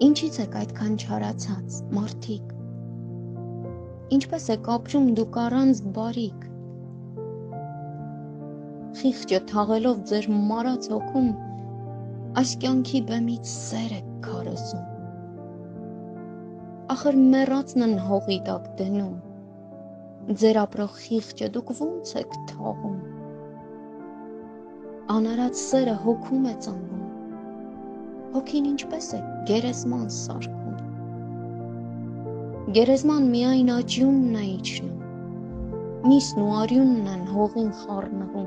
Ինչից եք այդքան չարացած, մարդիկ։ Ինչպես եք ապրում դուք առանց բարիք։ Խիղճը թաղելով ձեր մարած հոգում, այս կյանքի բեմից սեր եք քարոզում։ Ախր մեռածն են հողի տակ դնում։ Ձեր ապրող խիղճը դուք ո՞նց եք թաղում։ Անարած սերը հոգում է ծնվում Հոգին ինչպես է գերեզման սարքում։ Գերեզման միայն աճյունն է իջնում։ Միսն ու արյունն են հողին խառնվում,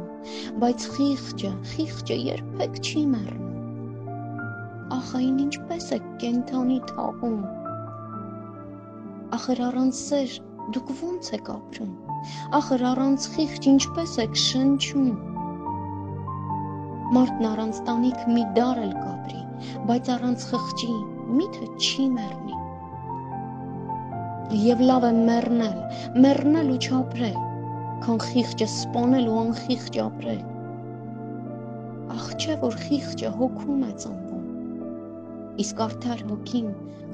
բայց խիղճը, խիղճը երբեք չի մեռնում։ Ախ, այն ինչպես է կենթանի թաղում։ Ախր առանց սեր դուք ո՞նց եք ապրում։ Ախր առանց խիղճ ինչպես եք շնչում։ Մարդն առանց տանիք մի դար էլ կապրի բայց առանց խղճի միթե չի մեռնի։ Եվ լավ է մեռնել, մեռնել ու չապրել, քան խիղճը սպանել ու անխիղճ ապրել։ Ախ չէ որ խիղճը հոգում է ծնվում, իսկ արդար հոգին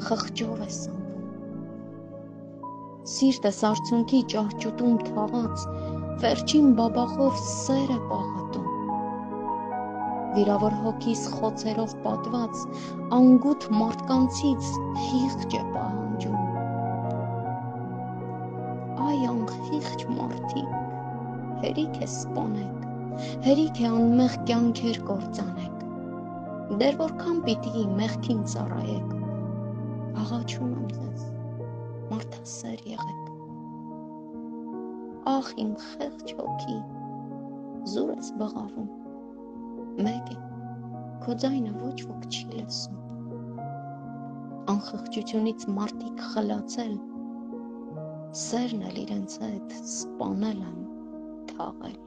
խղճով է սնվում։ Սիրտը սարցունքի ճահճուտում թաղած, վերջին բաբախով սեր է պաղատում վիրավոր հոգիս խոցերով պատված, անգութ մարդկանցից խիղճ է պահանջում։ Այ անխիղճ մարդիկ, հերիք է սպանեք, հերիք է անմեղ կյանքեր կործանեք։ Դեր որքան պիտի մեղքին ծառայեք։ Աղաչում եմ ձեզ, մարդասեր եղեք։ Ախ իմ խեղճ հոգի, զուր ես բղավում մեկ է, քո ձայնը ոչ ոք չի լսում։ Անխղճությունից մարդիկ խլացել, սերն էլ իրենց հետ սպանել են, թաղել։